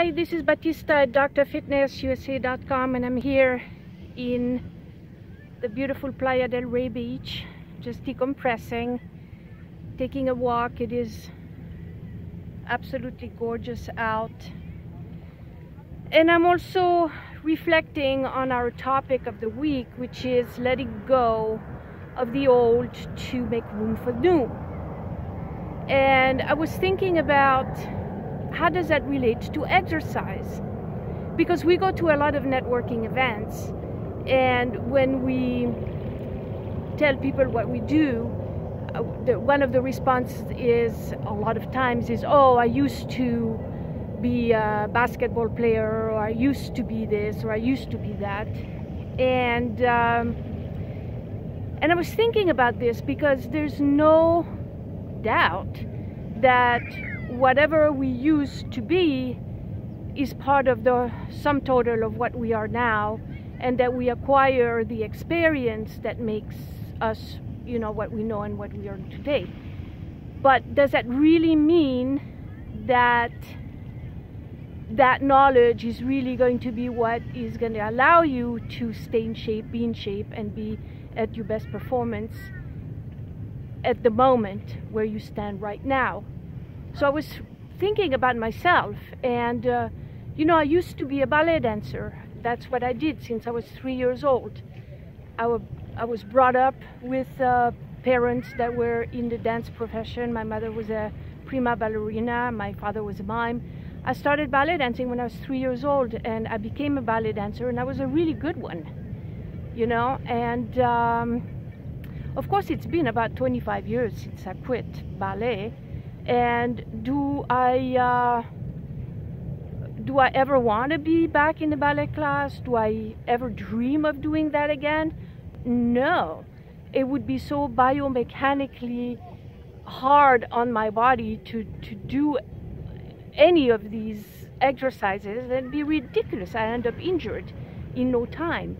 Hi, this is Batista at drfitnessusa.com and I'm here in the beautiful Playa del Rey beach, just decompressing, taking a walk. It is absolutely gorgeous out. And I'm also reflecting on our topic of the week, which is letting go of the old to make room for new. And I was thinking about how does that relate to exercise? Because we go to a lot of networking events, and when we tell people what we do, uh, the, one of the responses is a lot of times is, "Oh, I used to be a basketball player, or I used to be this, or I used to be that," and um, and I was thinking about this because there's no doubt that whatever we used to be is part of the sum total of what we are now and that we acquire the experience that makes us you know what we know and what we are today. But does that really mean that that knowledge is really going to be what is going to allow you to stay in shape be in shape and be at your best performance at the moment where you stand right now so I was thinking about myself, and uh, you know, I used to be a ballet dancer. That's what I did since I was three years old. I, was brought up with uh, parents that were in the dance profession. My mother was a prima ballerina, my father was a mime. I started ballet dancing when I was three years old, and I became a ballet dancer, and I was a really good one, you know. And um, of course, it's been about 25 years since I quit ballet and do I uh, do I ever want to be back in the ballet class? Do I ever dream of doing that again? No. It would be so biomechanically hard on my body to, to do any of these exercises and be ridiculous. I end up injured in no time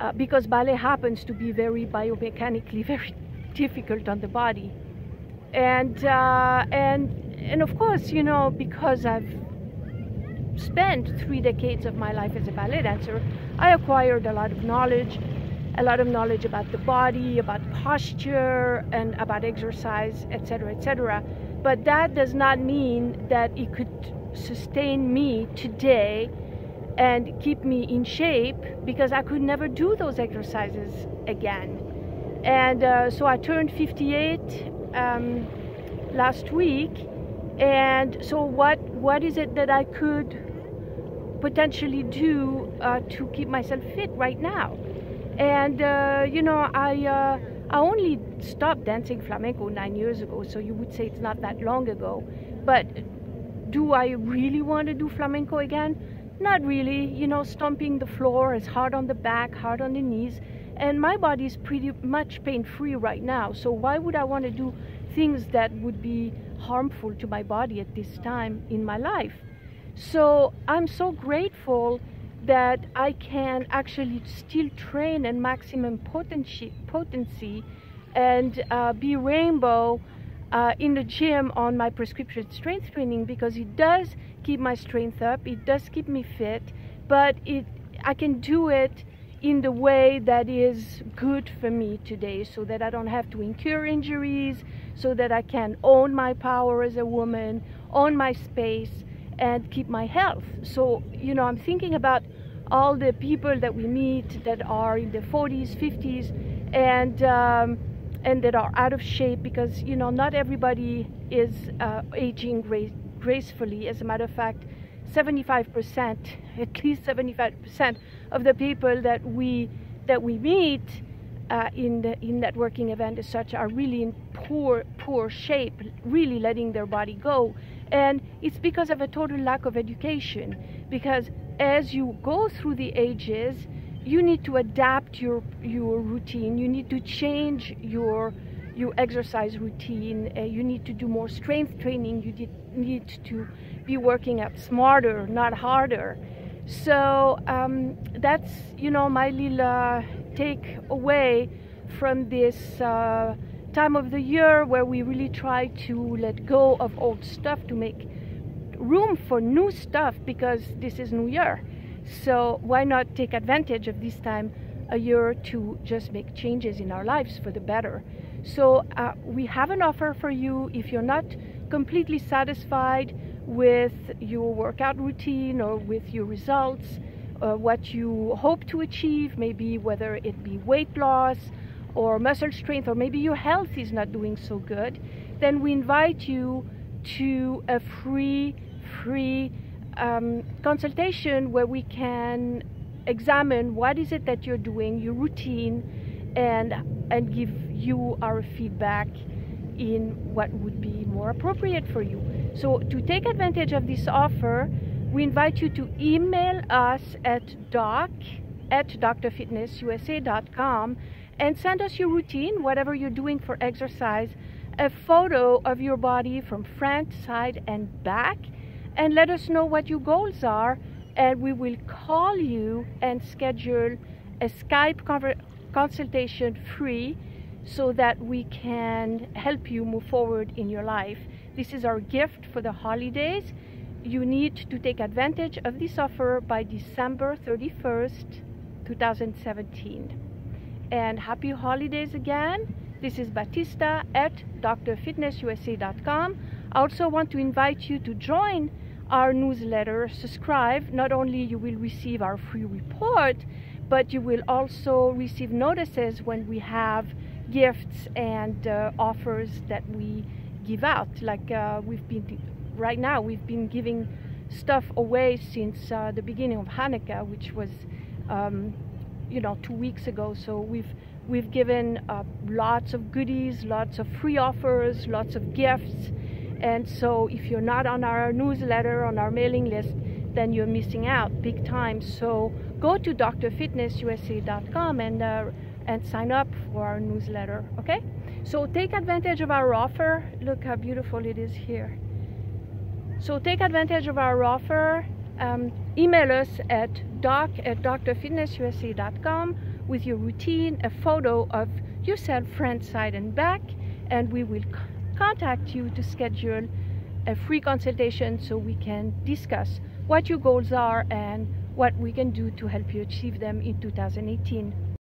uh, because ballet happens to be very biomechanically very difficult on the body and uh, and and of course, you know, because I've spent three decades of my life as a ballet dancer, I acquired a lot of knowledge, a lot of knowledge about the body, about posture, and about exercise, etc., etc. But that does not mean that it could sustain me today and keep me in shape because I could never do those exercises again. And uh, so I turned 58 um, last week, and so what what is it that I could potentially do uh, to keep myself fit right now? And uh, you know, I uh, I only stopped dancing flamenco nine years ago, so you would say it's not that long ago. But do I really want to do flamenco again? Not really. You know, stomping the floor is hard on the back, hard on the knees and my body is pretty much pain free right now so why would i want to do things that would be harmful to my body at this time in my life? So i'm so grateful that i can actually still train in maximum potency, potency and uh, be rainbow uh, in the gym on my prescription strength training because it does keep my strength up it does keep me fit but it i can do it in the way that is good for me today so that I don't have to incur injuries, so that I can own my power as a woman, own my space, and keep my health. So, you know, I'm thinking about all the people that we meet that are in their 40s, 50s, and um, and that are out of shape because you know not everybody is uh, aging gra gracefully. As a matter of fact, 75%, at least 75% of the people that we that we meet uh, in the in networking event as such are really in poor poor shape, really letting their body go, and it's because of a total lack of education. Because as you go through the ages, you need to adapt your your routine. You need to change your your exercise routine. Uh, you need to do more strength training. You did, need to be working out smarter, not harder. So um, that's you know my little uh, take away from this uh, time of the year where we really try to let go of old stuff to make room for new stuff because this is new year. So why not take advantage of this time a year to just make changes in our lives for the better? So uh, we have an offer for you. If you're not completely satisfied with your workout routine or with your results uh, what you hope to achieve maybe whether it be weight loss or muscle strength or maybe your health is not doing so good then we invite you to a free free um, consultation where we can examine what is it that you're doing your routine and and give you our feedback in what would be more appropriate for you so to take advantage of this offer we invite you to email us at doc at drfitnessusa.com and send us your routine whatever you're doing for exercise a photo of your body from front, side, and back, and let us know what your goals are, and we will call you and schedule a Skype consultation free so that we can help you move forward in your life. This is our gift for the holidays. You need to take advantage of this offer by December 31st, 2017. And happy holidays again. This is Batista at drfitnessusa.com. I also want to invite you to join our newsletter, subscribe. Not only you will receive our free report, but you will also receive notices when we have gifts and uh, offers that we give out. Like uh, we've been right now, we've been giving stuff away since uh, the beginning of Hanukkah, which was, um, you know, two weeks ago. So we've We've given lots of goodies, lots of free offers, lots of gifts. And so if you're not on our newsletter, on our mailing list, then you're missing out big time. So go to drfitnessusa.com and, uh, and sign up for our newsletter, okay? So take advantage of our offer. Look how beautiful it is here. So take advantage of our offer. Um, email us at doc at drfitnessusa.com with your routine, a photo of yourself front, side and back and we will contact you to schedule a free consultation so we can discuss what your goals are and what we can do to help you achieve them in 2018.